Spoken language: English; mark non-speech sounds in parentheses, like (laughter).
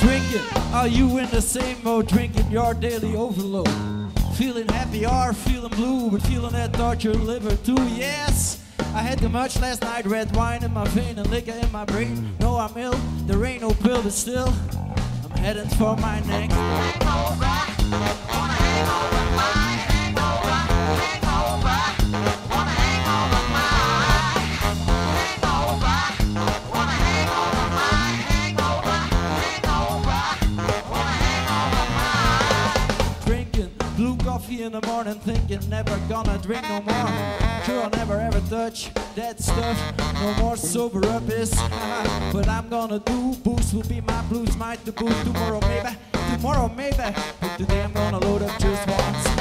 Drinking, are you in the same mode, drinking your daily overload? Feeling happy or feeling blue, but feeling that torture liver too? Yes, I had too much last night, red wine in my vein and liquor in my brain. No, I'm ill, there ain't no pill, but still, I'm heading for my neck. Coffee in the morning, thinking never gonna drink no more. Sure, I'll never ever touch that stuff. No more sober up is, (laughs) but I'm gonna do. Booze will be my blues, might the booze tomorrow maybe, tomorrow maybe. But today I'm gonna load up just once.